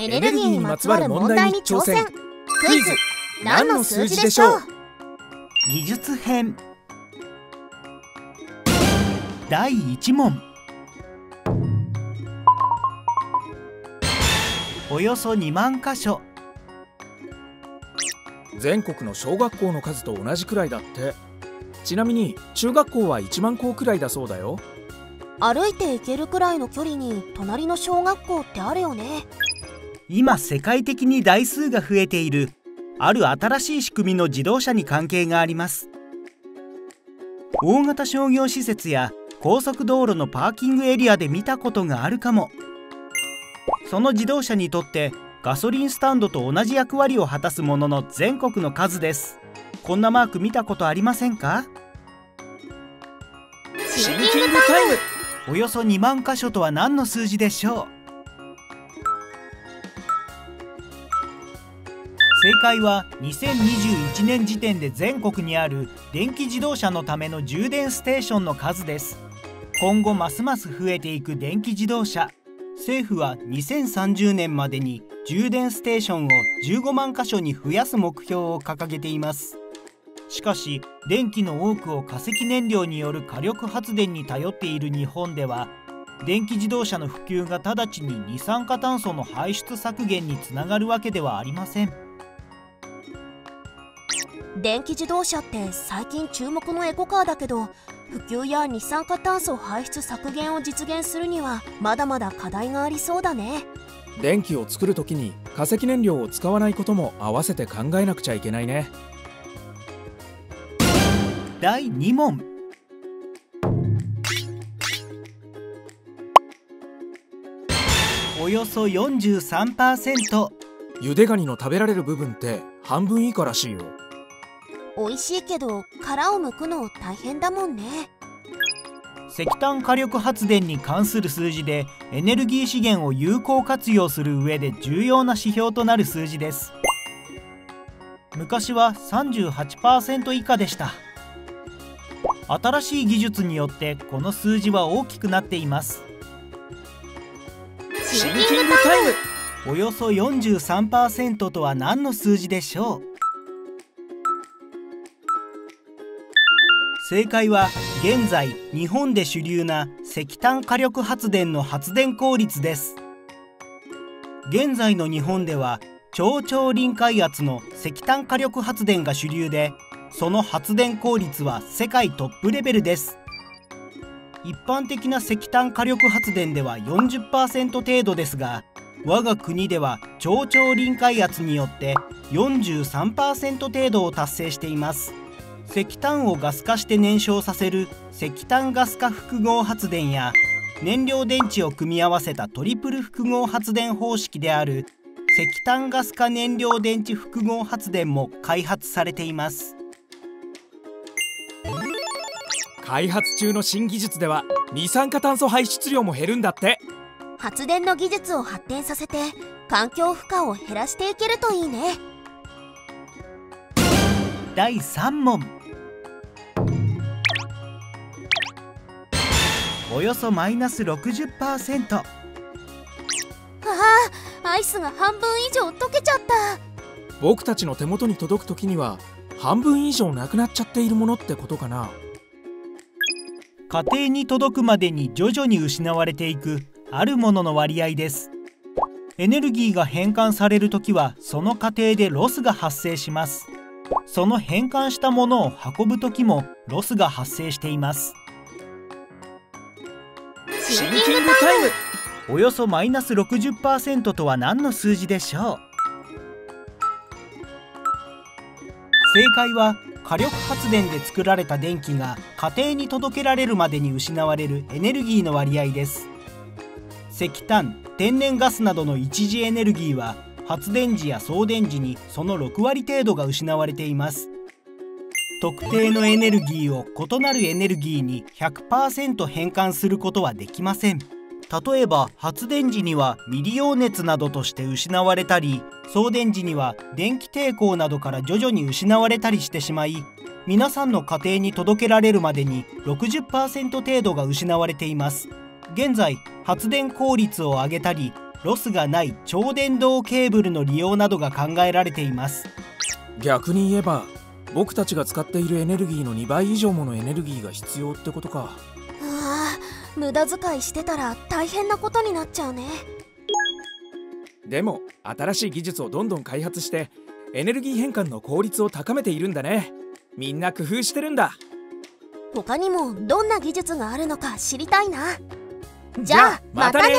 エネルギーにまつわる問題に挑戦。クイズ。何の数字でしょう？技術編。第1問。およそ2万箇所。全国の小学校の数と同じくらいだって。ちなみに中学校は1万校くらいだそうだよ。歩いて行けるくらいの距離に隣の小学校ってあるよね今世界的に台数が増えている。ある新しい仕組みの自動車に関係があります。大型商業施設や高速道路のパーキングエリアで見たことがあるかも。その自動車にとってガソリンスタンドと同じ役割を果たすものの全国の数です。こんなマーク見たことありませんか？シンキングタイム。およそ2万箇所とは何の数字でしょう？正解は2021年時点で全国にある電気自動車のための充電ステーションの数です。今後ますます増えていく電気自動車。政府は2030年までに充電ステーションを15万箇所に増やす目標を掲げています。しかし電気の多くを化石燃料による火力発電に頼っている日本では電気自動車の普及が直ちに二酸化炭素の排出削減につながるわけではありません。電気自動車って最近注目のエコカーだけど普及や二酸化炭素排出削減を実現するにはまだまだ課題がありそうだね。電気を作る時に化石燃料を使わないことも合わせて考えなくちゃいけないね。第2問。およそ43%ゆでガニの食べられる部分って半分以下らしいよ美味しいけど殻を剥くの大変だもんね。石炭火力発電に関する数字でエネルギー資源を有効活用する上で重要な指標となる数字です。昔は38%以下でした。新しい技術によってこの数字は大きくなっています。シンキングタイム。およそ43%とは何の数字でしょう？正解は現在日本で主流な石炭火力発電の発電効率です。現在の日本では超長臨界圧の石炭火力発電が主流でその発電効率は世界トップレベルです。一般的な石炭火力発電では40%程度ですが我が国では超長臨界圧によって43%程度を達成しています。石炭をガス化して燃焼させる石炭ガス化複合発電や燃料電池を組み合わせたトリプル複合発電方式である石炭ガス化燃料電池複合発電も開発されています。開発中の新技術では二酸化炭素排出量も減るんだって。発電の技術を発展させて環境負荷を減らしていけるといいね。第3問およそマイナス60%ああアイスが半分以上溶けちゃった。僕たちの手元に届く時には半分以上なくなっちゃっているものってことかな。家庭に届くまでに徐々に失われていくあるものの割合です。エネルギーが変換される時はその過程でロスが発生します。その変換したものを運ぶ時もロスが発生していますシンキングタイム。およそマイナス60%とは何の数字でしょう？正解は火力発電で作られた電気が家庭に届けられるまでに失われるエネルギーの割合です。石炭天然ガスなどの一次エネルギーは発電時や送電時にその6割程度が失われています。特定のエネルギーを異なるエネルギーに100%変換することはできません。例えば発電時には未利用熱などとして失われたり送電時には電気抵抗などから徐々に失われたりしてしまい皆さんの家庭に届けられるまでに60%程度が失われています。現在発電効率を上げたりロスがない超電導ケーブルの利用などが考えられています。逆に言えば僕たちが使っているエネルギーの2倍以上ものエネルギーが必要ってことか。うわー無駄遣いしてたら大変なことになっちゃうね。でも新しい技術をどんどん開発してエネルギー変換の効率を高めているんだね。みんな工夫してるんだ。他にもどんな技術があるのか知りたいな。じゃあまたね